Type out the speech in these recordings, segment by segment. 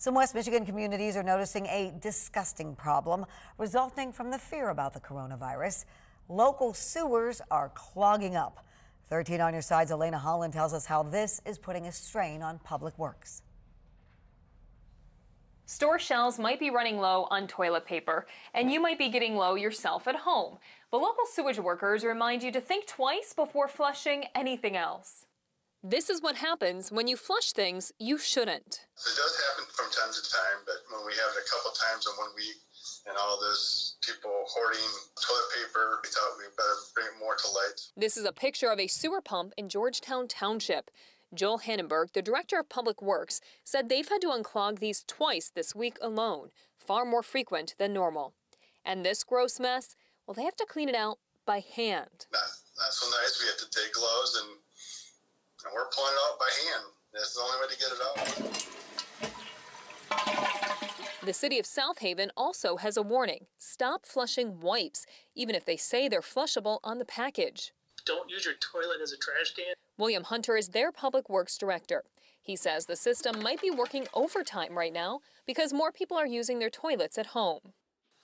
Some West Michigan communities are noticing a disgusting problem resulting from the fear about the coronavirus. Local sewers are clogging up. 13 on your side's Elena Holland tells us how this is putting a strain on public works. Store shelves might be running low on toilet paper, and you might be getting low yourself at home. But local sewage workers remind you to think twice before flushing anything else. This is what happens when you flush things you shouldn't. It does happen from time to time, but when we have it a couple times in one week and all this people hoarding toilet paper, we thought we'd better bring it more to light. This is a picture of a sewer pump in Georgetown Township. Joel Hanenburg, the director of public works, said they've had to unclog these twice this week alone, far more frequent than normal. And this gross mess, well, they have to clean it out by hand. Not, not so nice. We have to take gloves and, and we're pulling it out by hand. That's the only way to get it out. The city of South Haven also has a warning stop flushing wipes, even if they say they're flushable on the package. Don't use your toilet as a trash can. William Hunter is their public works director. He says the system might be working overtime right now because more people are using their toilets at home.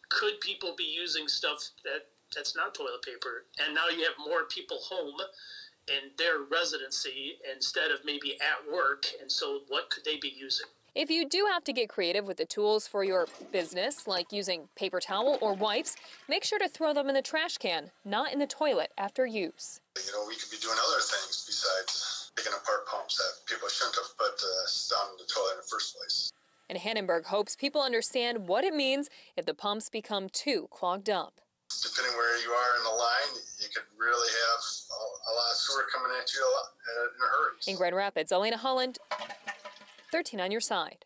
Could people be using stuff that that's not toilet paper? And now you have more people home in their residency instead of maybe at work. And so what could they be using? If you do have to get creative with the tools for your business, like using paper towel or wipes, make sure to throw them in the trash can, not in the toilet after use. You know, we could be doing other things besides picking apart pumps that people shouldn't have put uh, down the toilet in the first place. And Hanenburg hopes people understand what it means if the pumps become too clogged up. Depending where you are in the line, you could really have a, lot of you uh, in a hurry. In Grand Rapids, Elena Holland, 13 on your side.